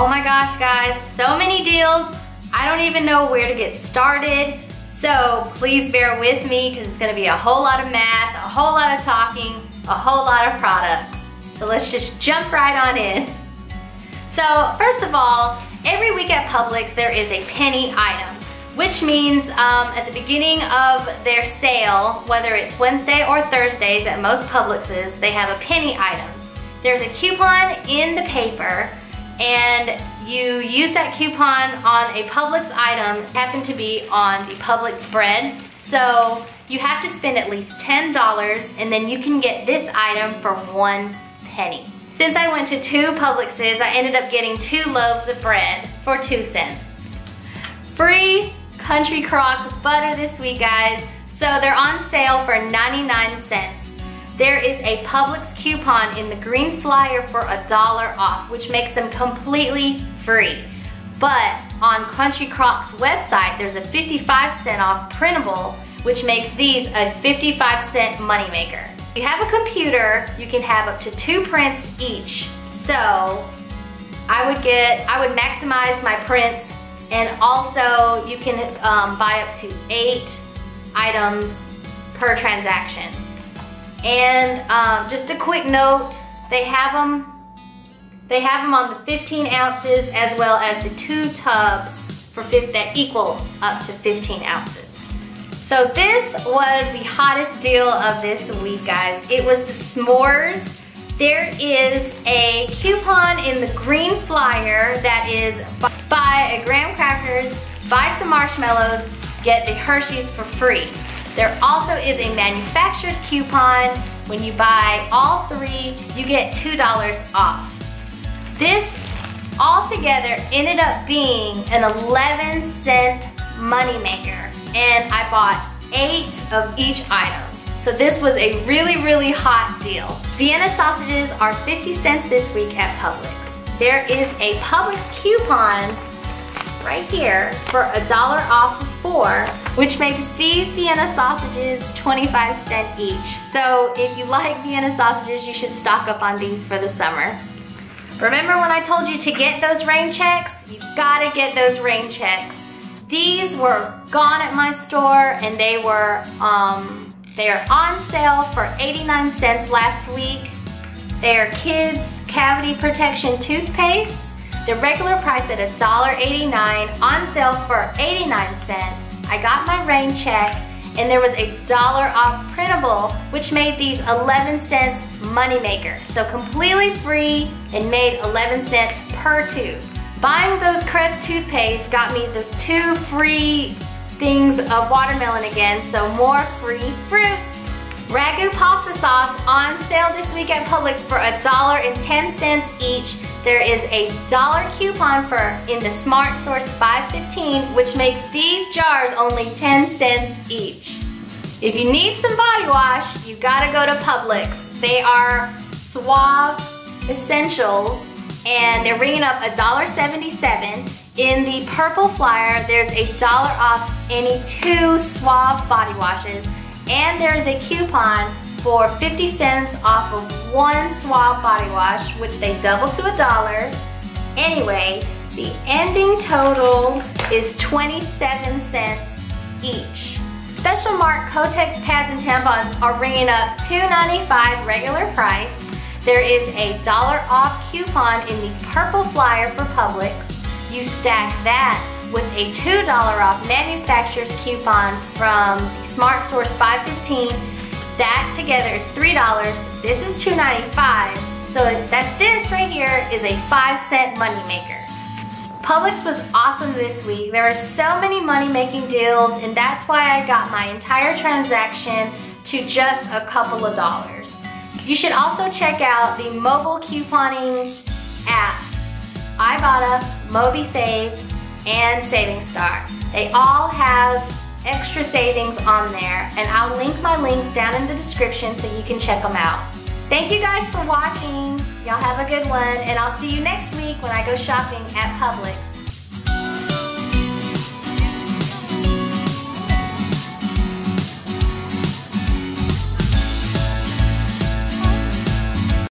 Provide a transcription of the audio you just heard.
Oh my gosh, guys, so many deals. I don't even know where to get started. So please bear with me because it's gonna be a whole lot of math, a whole lot of talking, a whole lot of products. So let's just jump right on in. So first of all, every week at Publix there is a penny item, which means um, at the beginning of their sale, whether it's Wednesday or Thursdays at most Publixes, they have a penny item. There's a coupon in the paper and you use that coupon on a Publix item, happen to be on the Publix bread. So you have to spend at least $10 and then you can get this item for one penny. Since I went to two Publixes, I ended up getting two loaves of bread for two cents. Free Country Crock butter this week, guys. So they're on sale for 99 cents. There is a Publix coupon in the green flyer for a dollar off, which makes them completely free. But on Country Crock's website, there's a 55 cent off printable, which makes these a 55 cent moneymaker. If you have a computer, you can have up to two prints each. So I would get, I would maximize my prints and also you can um, buy up to eight items per transaction. And um, just a quick note, they have them they have them on the 15 ounces as well as the two tubs for that equal up to 15 ounces. So this was the hottest deal of this week, guys. It was the s'mores. There is a coupon in the green flyer that is buy a graham crackers, buy some marshmallows, get the Hershey's for free. There also is a manufacturer's coupon. When you buy all three, you get $2 off. This altogether ended up being an 11 cent moneymaker and I bought eight of each item. So this was a really, really hot deal. Vienna sausages are 50 cents this week at Publix. There is a Publix coupon right here for a dollar off of four, which makes these Vienna sausages 25 cent each. So if you like Vienna sausages, you should stock up on these for the summer. Remember when I told you to get those rain checks? You gotta get those rain checks. These were gone at my store and they were um, they are on sale for 89 cents last week. They are kids cavity protection toothpaste. The regular price at $1.89, on sale for 89 cents. I got my rain check and there was a dollar off printable which made these 11 cents moneymaker. So completely free and made 11 cents per tube. Buying those Crest toothpaste got me the two free things of watermelon again, so more free fruit. Ragu pasta sauce on sale this week at Publix for $1.10 each. There is a dollar coupon for in the Smart Source 515, which makes these jars only 10 cents each. If you need some body wash, you gotta go to Publix. They are Suave Essentials, and they're ringing up $1.77. In the purple flyer, there's a dollar off any two Suave body washes, and there is a coupon for 50 cents off of one Suave body wash, which they double to a dollar. Anyway, the ending total is 27 cents each. Special Mark Kotex pads and tampons are ringing up $2.95 regular price. There is a dollar off coupon in the purple flyer for Publix. You stack that with a $2 off manufacturer's coupon from Smart Source 515. That together is $3. This is $2.95. So that this right here is a 5 cent moneymaker. Publix was awesome this week. There are so many money-making deals and that's why I got my entire transaction to just a couple of dollars. You should also check out the mobile couponing apps, Ibotta, MobiSave, and Saving Star. They all have extra savings on there and I'll link my links down in the description so you can check them out. Thank you guys for watching. Y'all have a good one and I'll see you next week when I go shopping at Publix.